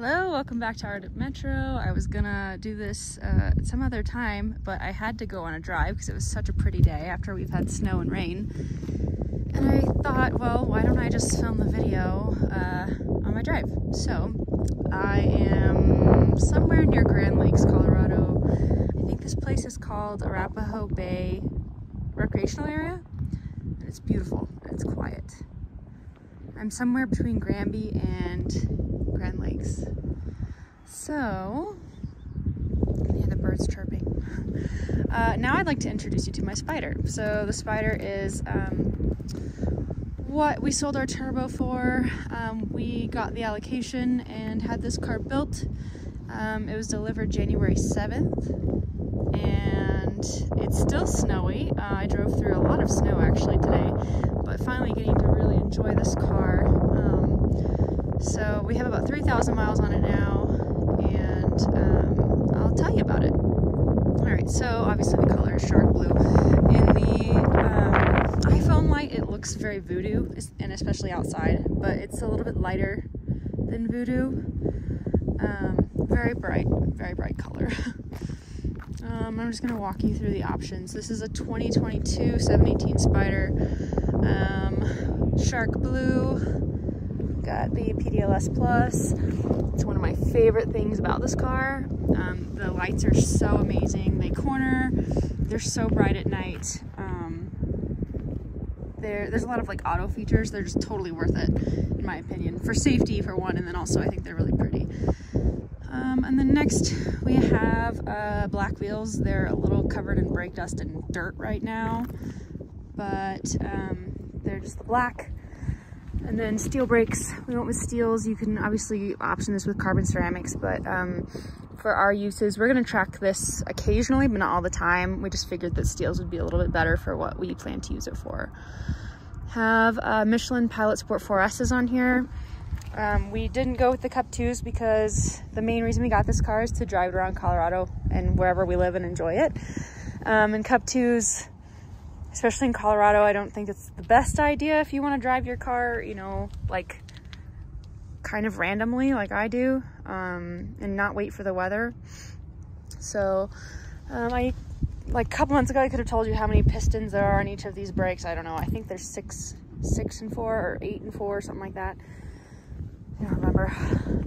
Hello, welcome back to Arctic Metro. I was gonna do this uh, some other time, but I had to go on a drive because it was such a pretty day after we've had snow and rain. And I thought, well, why don't I just film the video uh, on my drive? So I am somewhere near Grand Lakes, Colorado. I think this place is called Arapahoe Bay Recreational Area. And it's beautiful it's quiet. I'm somewhere between Granby and So, hear the birds chirping. Uh, now I'd like to introduce you to my Spyder. So the Spyder is um, what we sold our turbo for. Um, we got the allocation and had this car built. Um, it was delivered January 7th and it's still snowy. Uh, I drove through a lot of snow actually today, but finally getting to really enjoy this car. So we have about 3,000 miles on it now, and um, I'll tell you about it. All right, so obviously the color is shark blue. In the um, iPhone light, it looks very voodoo, and especially outside, but it's a little bit lighter than voodoo. Um, very bright, very bright color. Um, I'm just going to walk you through the options. This is a 2022 718 Spyder. Um, Shark Blue. Got the PDLS Plus. It's one of my favorite things about this car. Um, the lights are so amazing. They corner. They're so bright at night. Um, there's a lot of like auto features. They're just totally worth it, in my opinion. For safety, for one, and then also I think they're really pretty. Um, and then next we have uh, black wheels. They're a little covered in brake dust and dirt right now, but um, they're just black. And then steel brakes, we went with steels. You can obviously option this with carbon ceramics, but um, for our uses, we're gonna track this occasionally, but not all the time. We just figured that steels would be a little bit better for what we plan to use it for. Have uh, Michelin Pilot Sport 4S's on here. Um, we didn't go with the Cup 2s because the main reason we got this car is to drive it around Colorado and wherever we live and enjoy it. Um, and Cup 2s, especially in Colorado, I don't think it's the best idea if you want to drive your car, you know, like kind of randomly like I do um, and not wait for the weather. So um, I, like a couple months ago, I could have told you how many pistons there are on each of these brakes. I don't know. I think there's six, six and four or eight and four, or something like that. I don't remember.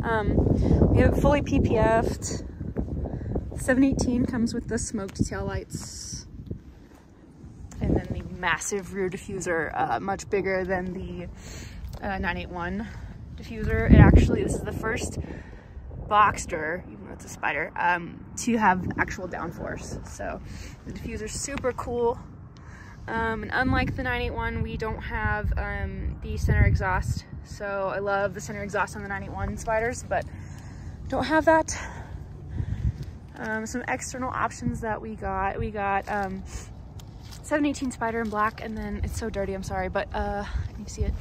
Um, we have it fully PPF'd. 718 comes with the smoked tail lights. Massive rear diffuser, uh, much bigger than the uh, 981 diffuser. It actually, this is the first Boxster, even though it's a Spyder, um, to have actual downforce. So the diffuser's super cool. Um, and unlike the 981, we don't have um, the center exhaust so I love the center exhaust on the 981 Spyders, but don't have that. Um, some external options that we got. We got um, 718 Spyder in black, and then it's so dirty, I'm sorry, but uh, you see it?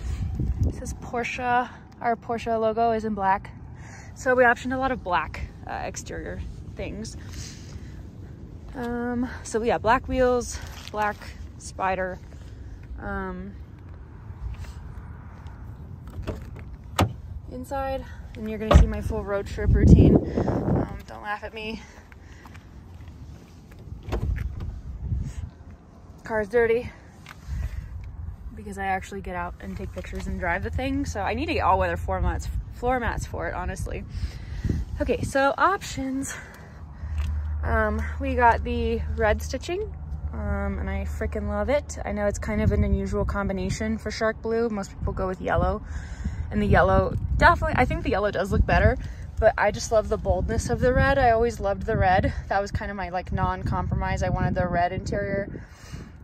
It says Porsche. Our Porsche logo is in black. So we optioned a lot of black uh, exterior things. Um, so we got black wheels, black Spyder, um, inside and you're gonna see my full road trip routine. Um, don't laugh at me. Car's dirty because I actually get out and take pictures and drive the thing. So I need to get all weather floor mats, floor mats for it, honestly. Okay, so options. Um, we got the red stitching um, and I freaking love it. I know it's kind of an unusual combination for shark blue. Most people go with yellow and the yellow definitely i think the yellow does look better but i just love the boldness of the red i always loved the red that was kind of my like non-compromise i wanted the red interior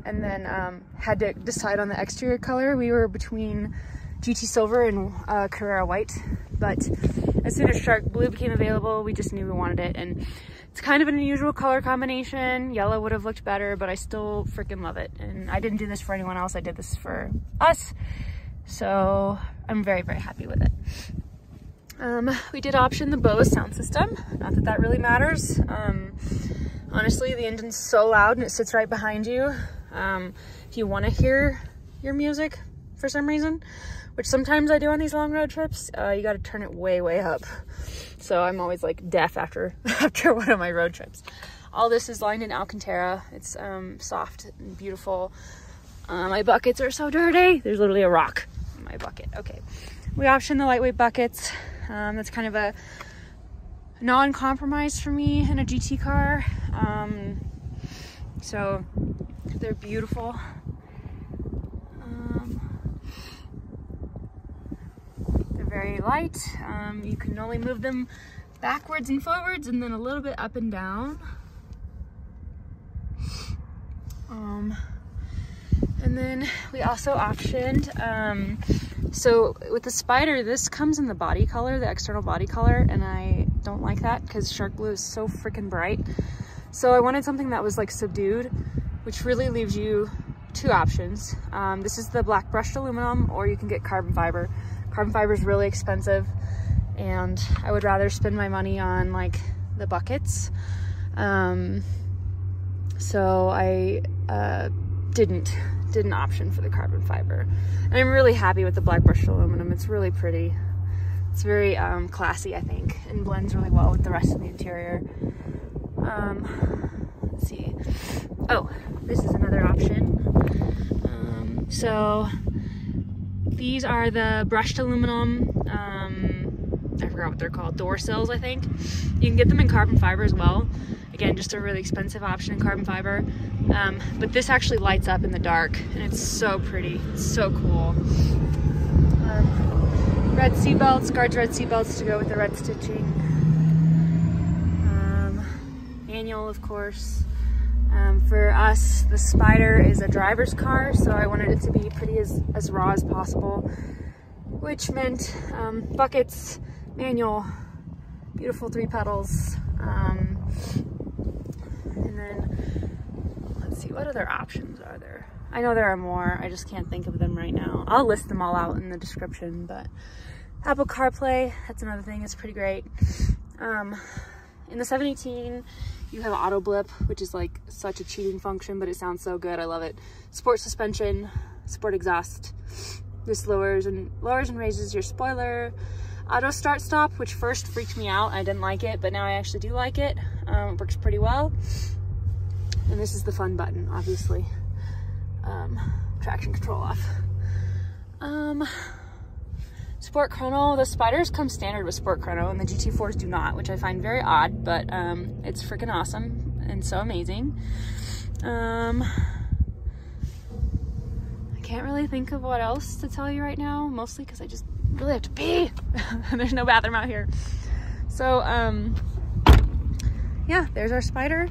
and then um, had to decide on the exterior color we were between gt silver and uh, carrara white but as soon as shark blue became available we just knew we wanted it and it's kind of an unusual color combination yellow would have looked better but i still freaking love it and i didn't do this for anyone else i did this for us so I'm very, very happy with it. Um, we did option the Bose sound system. Not that that really matters. Um, honestly, the engine's so loud and it sits right behind you. Um, if you want to hear your music for some reason, which sometimes I do on these long road trips. Uh, you got to turn it way, way up. So I'm always like deaf after, after one of my road trips. All this is lined in Alcantara. It's um, soft and beautiful. Uh, my buckets are so dirty. There's literally a rock in my bucket. Okay. We option the lightweight buckets. Um, that's kind of a non-compromise for me in a GT car. Um, so they're beautiful. Um, they're very light. Um, you can only move them backwards and forwards and then a little bit up and down. Um, and then we also optioned, um, so with the Spyder, this comes in the body color, the external body color, and I don't like that because shark blue is so freaking bright. So I wanted something that was like subdued, which really leaves you two options. Um, this is the black brushed aluminum, or you can get carbon fiber. Carbon fiber is really expensive, and I would rather spend my money on like the buckets. Um, so I uh, didn't did an option for the carbon fiber. And I'm really happy with the black brushed aluminum. It's really pretty. It's very um, classy, I think, and blends really well with the rest of the interior. Um, let's see. Oh, this is another option. Um, so these are the brushed aluminum, um, I forgot what they're called, door sills, I think. You can get them in carbon fiber as well. Again, just a really expensive option in carbon fiber. Um, but this actually lights up in the dark and it's so pretty, it's so cool. Um, red seat belts, guards red seat belts to go with the red stitching. Manual, of course. Um, for us, the Spyder is a driver's car, so I wanted it to be pretty as, as raw as possible, which meant um, buckets, manual, beautiful three pedals, um, and then let's see, what other options are there? I know there are more, I just can't think of them right now. I'll list them all out in the description, but Apple CarPlay, that's another thing, it's pretty great. Um, in the 718, you have auto blip, which is like such a cheating function, but it sounds so good. I love it. Sport suspension, sport exhaust. This lowers and lowers and raises your spoiler. Auto start stop, which first freaked me out. I didn't like it, but now I actually do like it. Um, it works pretty well. And this is the fun button, obviously. Um, traction control off. Um, Sport Chrono, the Spyders come standard with Sport Chrono and the GT4s do not, which I find very odd, but um, it's freaking awesome and so amazing. Um, I can't really think of what else to tell you right now, mostly because I just really have to pee. There's no bathroom out here. So, um, yeah, there's our Spyder.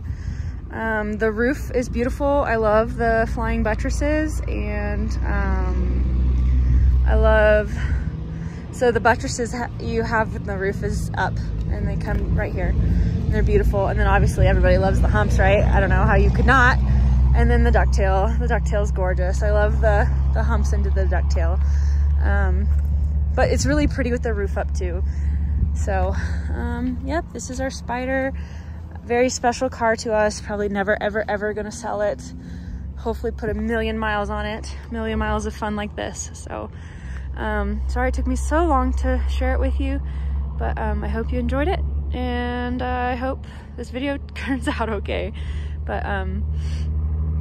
Um, the roof is beautiful. I love the flying buttresses and um, I love so the buttresses you have the roof is up and they come right here. And they're beautiful. And then obviously everybody loves the humps, right? I don't know how you could not. And then the ducktail. The ducktail is gorgeous. I love the, the humps into the ducktail. Um, but it's really pretty with the roof up too. So, um, yep, this is our Spyder. Very special car to us. Probably never, ever, ever gonna sell it. Hopefully put a million miles on it. A million miles of fun like this. So, um, sorry it took me so long to share it with you, but um, I hope you enjoyed it and uh, I hope this video turns out okay. But um,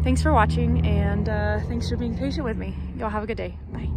thanks for watching and uh, thanks for being patient with me. Y'all have a good day. Bye.